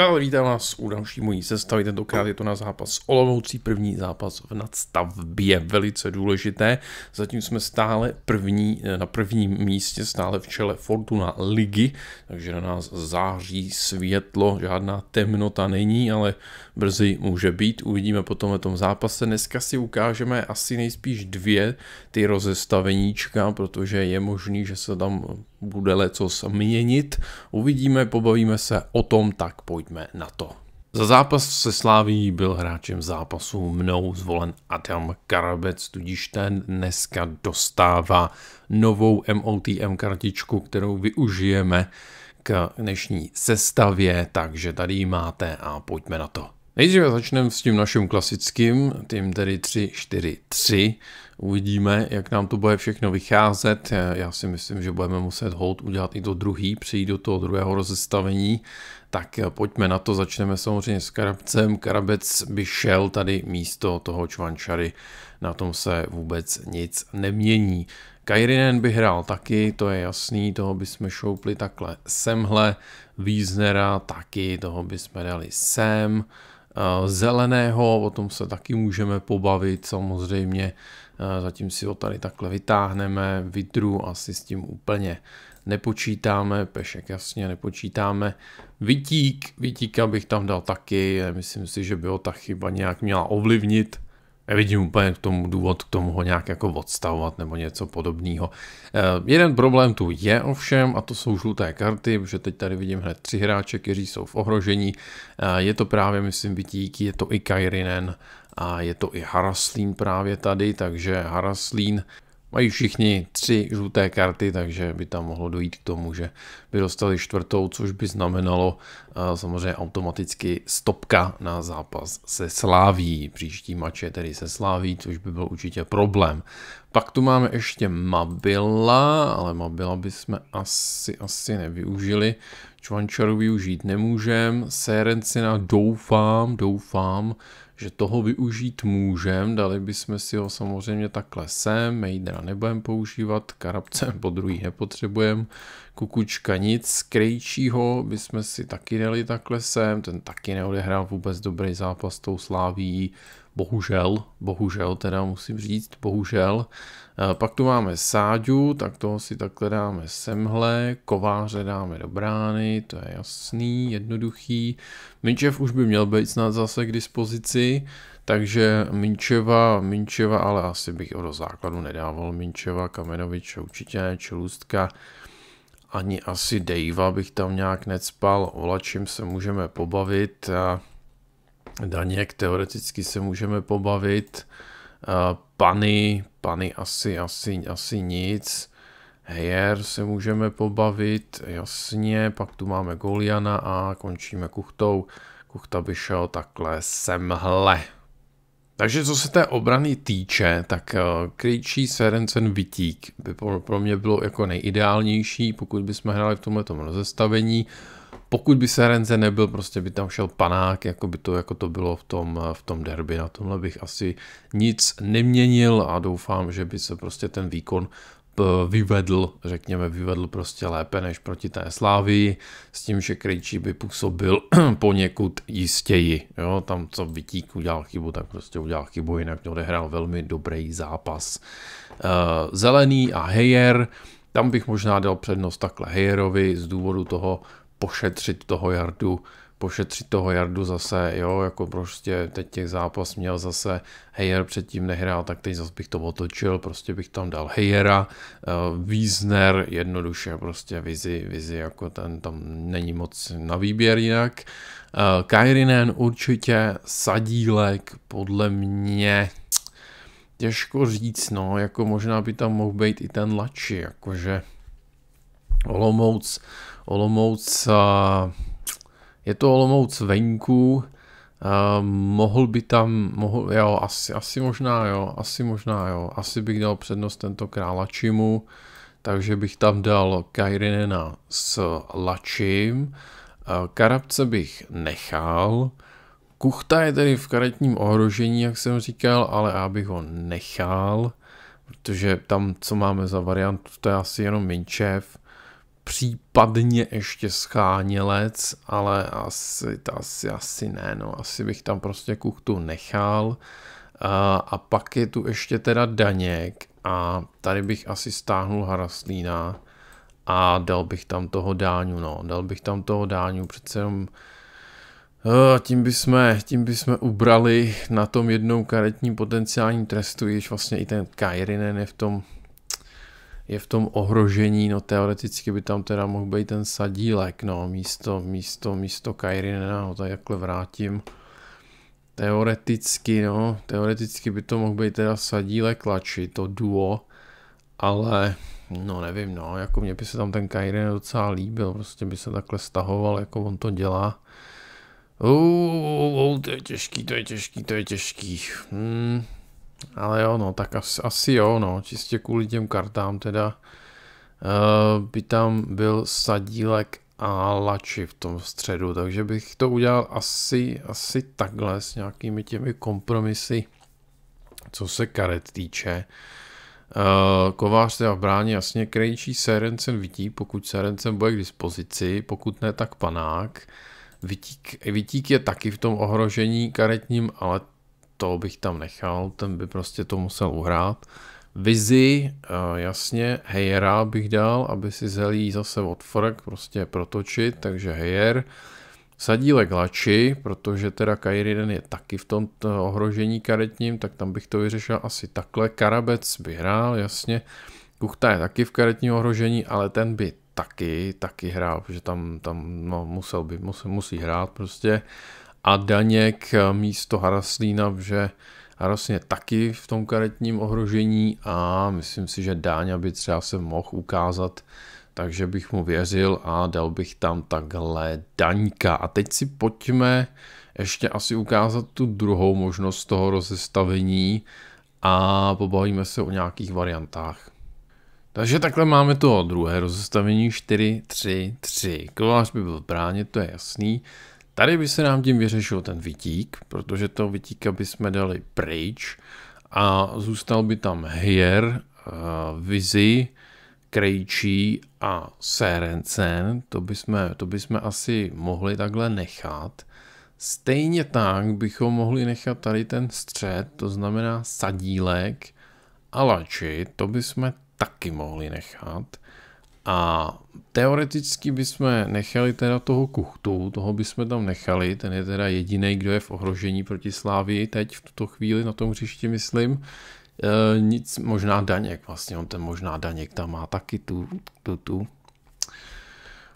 Čau, vítám vás u další mojí sestavy, tentokrát je to na zápas Olomoucí, první zápas v nadstavbě, velice důležité. Zatím jsme stále první, na prvním místě, stále v čele Fortuna ligy, takže na nás září světlo, žádná temnota není, ale brzy může být. Uvidíme potom v tom zápase. Dneska si ukážeme asi nejspíš dvě ty rozestaveníčka, protože je možný, že se tam bude leco měnit. Uvidíme, pobavíme se o tom, tak pojďme na to. Za zápas se Sláví byl hráčem zápasu mnou zvolen Adam Karabec, tudíž ten dneska dostává novou MOTM kartičku, kterou využijeme k dnešní sestavě, takže tady ji máte a pojďme na to. Nejdříve začneme s tím naším klasickým, tím tedy 3-4-3. Uvidíme, jak nám to bude všechno vycházet. Já si myslím, že budeme muset hold udělat i to druhý, přijít do toho druhého rozestavení. Tak pojďme na to, začneme samozřejmě s Karabcem. Karabec by šel tady místo toho Čvančary, na tom se vůbec nic nemění. Kairinen by hrál taky, to je jasný, toho bychom šoupli takhle semhle. Wiesnera taky, toho bychom dali sem. Eh, zeleného, o tom se taky můžeme pobavit samozřejmě, zatím si ho tady takhle vytáhneme, vidru asi s tím úplně nepočítáme, pešek jasně nepočítáme, vytík, vytíka bych tam dal taky, myslím si, že by ho ta chyba nějak měla ovlivnit, nevidím úplně k tomu důvod k tomu ho nějak jako odstavovat nebo něco podobného. Eh, jeden problém tu je ovšem a to jsou žluté karty, protože teď tady vidím hned tři hráče, kteří jsou v ohrožení. Eh, je to právě, myslím, Vitík, je to i Kairinen a je to i Haraslín právě tady, takže Haraslín Mají všichni tři žluté karty, takže by tam mohlo dojít k tomu, že by dostali čtvrtou, což by znamenalo uh, samozřejmě automaticky stopka na zápas se Sláví. Příští mače tedy se Sláví, což by byl určitě problém. Pak tu máme ještě Mabila, ale Mabila bychom asi, asi nevyužili. Čvančaru využít nemůžem. Serencina doufám, doufám, že toho využít můžem, dali bychom si ho samozřejmě takhle sem, Mejdra nebudeme používat, Karabce po druhý nepotřebujeme, Kukučka nic, Krejčího bychom si taky dali takhle sem, ten taky neodehrál vůbec dobrý zápas s tou sláví, bohužel, bohužel teda musím říct, bohužel. Eh, pak tu máme Sáďu, tak toho si takhle dáme semhle, kováře dáme do brány, to je jasný, jednoduchý. Minčev už by měl být snad zase k dispozici, takže Minčeva, Minčeva, ale asi bych ho do základu nedával. Minčeva, Kamenovič určitě ne, Čelůstka, ani asi Dejva bych tam nějak necpal, o čím se můžeme pobavit. Daněk teoreticky se můžeme pobavit. Pany, pany asi, asi, asi nic. Hejer se můžeme pobavit, jasně, pak tu máme Goliana a končíme kuchtou. Kuchta by šel takhle semhle. Takže co se té obrany týče, tak eh, Krejčí Serencen Vitík by pro mě bylo jako nejideálnější, pokud bychom hráli v tomhle rozestavení. Pokud by Serenze nebyl, prostě by tam šel panák, jako by to, jako to bylo v tom, v tom derby. Na tomhle bych asi nic neměnil a doufám, že by se prostě ten výkon eh, vyvedl, řekněme, vyvedl prostě lépe než proti té Slávii, s tím, že Krejčí by působil poněkud jistěji. Jo? Tam, co Vytík udělal chybu, tak prostě udělal chybu, jinak odehrál velmi dobrý zápas. Eh, Zelený a Heyer, tam bych možná dal přednost takhle Heyerovi z důvodu toho, pošetřit toho jardu, pošetřit toho jardu zase, jo, jako prostě teď těch zápas měl zase Heyer předtím nehrál, tak teď zase bych to otočil, prostě bych tam dal Heyera, uh, Wiesner, jednoduše prostě vizi, vizi jako ten tam není moc na výběr jinak. Uh, Kairinen určitě, Sadílek, podle mě těžko říct, no, jako možná by tam mohl být i ten Lači, jakože Olomouc, Olomouc, je to Olomouc venku, mohl by tam, mohl, jo, asi, asi možná jo, asi možná jo, asi bych dal přednost tentokrát Lačimu, takže bych tam dal Kairinena s Lačím, Karabce bych nechal, Kuchta je tedy v karetním ohrožení, jak jsem říkal, ale já bych ho nechal, protože tam, co máme za variantu, to je asi jenom Minčev, případně ještě schánělec, ale asi, asi, asi ne, no, asi bych tam prostě kuchtu nechal. A, a pak je tu ještě teda Daněk a tady bych asi stáhnul Haraslína a dal bych tam toho Dáňu, no, dal bych tam toho Dáňu, přece jenom a tím bychom, tím bychom ubrali na tom jednou karetním potenciálním trestu, když vlastně i ten Kairinen je v tom je v tom ohrožení, no teoreticky by tam teda mohl být ten sadílek, no místo, místo, místo Kairinena, ho tady jakhle vrátím. Teoreticky, no, teoreticky by to mohl být teda sadílek Lači, to duo, ale no nevím, no, jako mě by se tam ten Kairin docela líbil, prostě by se takhle stahoval, jako on to dělá. Uh, to je těžký, to je těžký, to je těžký. Hmm, ale jo, no, tak asi, asi jo, no, čistě kvůli těm kartám teda uh, by tam byl sadílek a lači v tom středu, takže bych to udělal asi, asi takhle s nějakými těmi kompromisy, co se karet týče. Uh, kovář teda v bráně jasně krejčí Serencen Vitík, pokud Serencen bude k dispozici, pokud ne, tak panák. Vitík, Vitík je taky v tom ohrožení karetním, ale to bych tam nechal, ten by prostě to musel uhrát. Vizi, eh, jasně, Hejera bych dal, aby si zelí zase od Fork prostě protočit, takže Hejer. Sadílek Lači, protože teda Kairiden je taky v tom ohrožení karetním, tak tam bych to vyřešil asi takhle. Karabec by hrál, jasně. Kuchta je taky v karetním ohrožení, ale ten by taky, taky hrál, protože tam, tam no, musel by, musel, musí hrát prostě a Daněk eh, místo Haraslína, že Haraslín je taky v tom karetním ohrožení a myslím si, že Dáňa by třeba se mohl ukázat, takže bych mu věřil a dal bych tam takhle Daňka. A teď si pojďme ještě asi ukázat tu druhou možnost toho rozestavení a pobavíme se o nějakých variantách. Takže takhle máme to druhé rozestavení 4, 3, 3. Kovář by byl bráně, to je jasný. Tady by se nám tím vyřešil ten vytík, protože to vytíka bychom dali pryč a zůstal by tam Hier, uh, Vizi, Krejčí a Serencen, to bychom, to bychom asi mohli takhle nechat. Stejně tak bychom mohli nechat tady ten střed, to znamená sadílek a lači, to bychom taky mohli nechat. A teoreticky bychom nechali teda toho kuchtu, toho bychom tam nechali, ten je teda jediný, kdo je v ohrožení proti Slávii teď v tuto chvíli na tom hřišti, myslím. E, nic, možná Daněk, vlastně on ten možná Daněk tam má taky tu, tu, tu.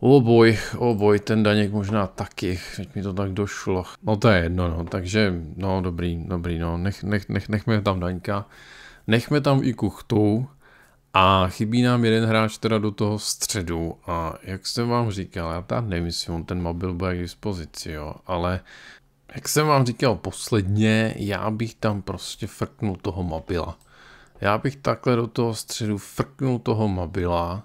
O boj, o boj, ten Daněk možná taky, teď mi to tak došlo. No to je jedno, no, takže, no dobrý, dobrý, no, nech, nech, nech, nechme tam Daňka. Nechme tam i kuchtu, a chybí nám jeden hráč teda do toho středu a jak jsem vám říkal, já tam nevím, jestli on ten mobil bude k dispozici, jo, ale jak jsem vám říkal posledně, já bych tam prostě frknul toho mobila. Já bych takhle do toho středu frknul toho mobila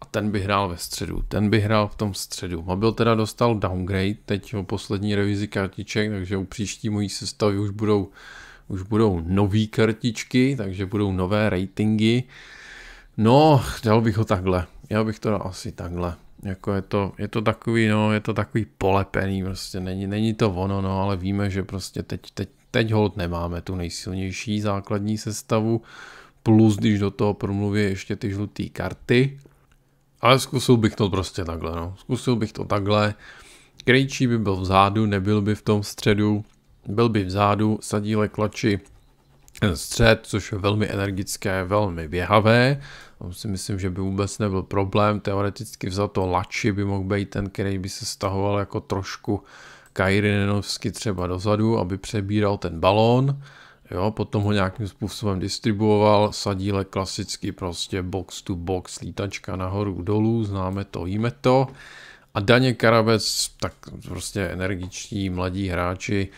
a ten by hrál ve středu. Ten by hrál v tom středu. Mobil teda dostal downgrade, teď o poslední revizi kartiček, takže u příští mojí sestavy už budou, už budou nové kartičky, takže budou nové ratingy. No, dal bych ho takhle. Já bych to dal asi takhle. Jako je to, je to takový, no, je to takový polepený, prostě není, není to ono, no, ale víme, že prostě teď, teď, teď hold nemáme tu nejsilnější základní sestavu, plus když do toho promluví ještě ty žluté karty, ale zkusil bych to prostě takhle, no, zkusil bych to takhle, Krejčí by byl vzadu, nebyl by v tom středu, byl by vzadu, sadíle klači střed, což je velmi energické, velmi běhavé. To si myslím, že by vůbec nebyl problém. Teoreticky to Lači by mohl být ten, který by se stahoval jako trošku Kairinenovsky třeba dozadu, aby přebíral ten balón. Jo, potom ho nějakým způsobem distribuoval, sadíle klasicky prostě box to box, lítačka nahoru dolů, známe to, víme to. A Daně Karabec, tak prostě energičtí mladí hráči,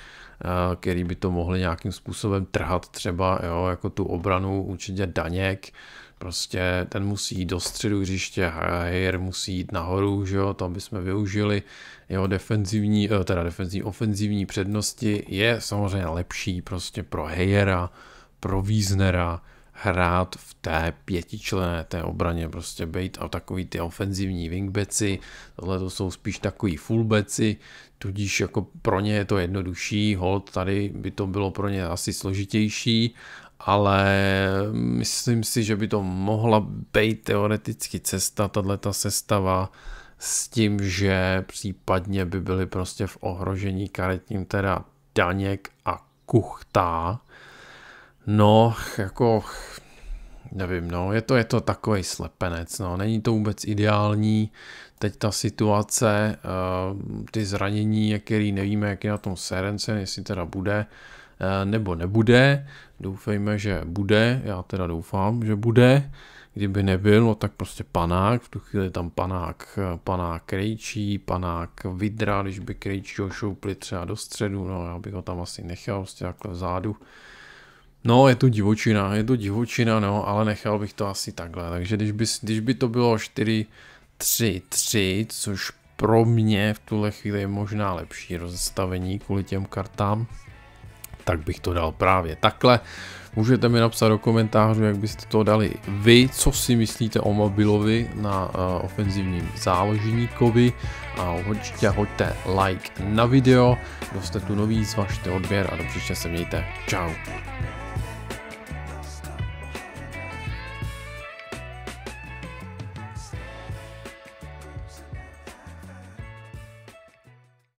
Eh, který by to mohli nějakým způsobem trhat třeba, jo, jako tu obranu určitě Daněk, prostě ten musí jít do středu hřiště, Hajer musí jít nahoru, že jo, to bychom využili jeho defenzivní, eh, teda defenzivní, ofenzivní přednosti. Je samozřejmě lepší prostě pro Hejera, pro Wiesnera, hrát v té pětičlené té obraně, prostě být a takový ty ofenzivní wingbacki, tohle to jsou spíš takový fullbacki, tudíž jako pro ně je to jednodušší, hold tady by to bylo pro ně asi složitější, ale myslím si, že by to mohla být teoreticky cesta, tato sestava, s tím, že případně by byly prostě v ohrožení karetním teda Daněk a Kuchtá. No, jako nevím, no, je to, je to takový slepenec, no, není to vůbec ideální, teď ta situace, uh, ty zranění, který nevíme, jak je na tom Serence, jestli teda bude, uh, nebo nebude, doufejme, že bude, já teda doufám, že bude, kdyby nebyl, no tak prostě panák, v tu chvíli tam panák, panák Krejčí, panák Vidra, když by Krejčího šoupli třeba do středu, no já bych ho tam asi nechal prostě takhle vzadu. No, je to divočina, je to divočina, no, ale nechal bych to asi takhle. Takže když by, když by to bylo 4, 3, 3, což pro mě v tuhle chvíli je možná lepší rozestavení kvůli těm kartám, tak bych to dal právě takhle. Můžete mi napsat do komentářů, jak byste to dali vy, co si myslíte o mobilovi na uh, ofenzivním záložníkovi a určitě hoďte like na video, kdo jste tu nový, zvažte odběr a do příště se mějte. Ciao.